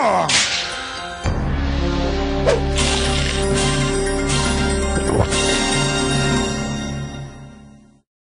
Ugh!